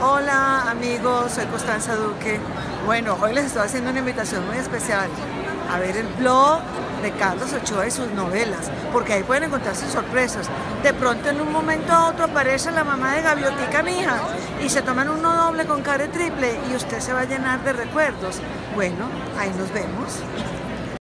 Hola amigos, soy Constanza Duque. Bueno, hoy les estoy haciendo una invitación muy especial a ver el blog de Carlos Ochoa y sus novelas, porque ahí pueden encontrar sus sorpresas. De pronto en un momento a otro aparece la mamá de Gaviotica mija y se toman uno doble con cara triple y usted se va a llenar de recuerdos. Bueno, ahí nos vemos.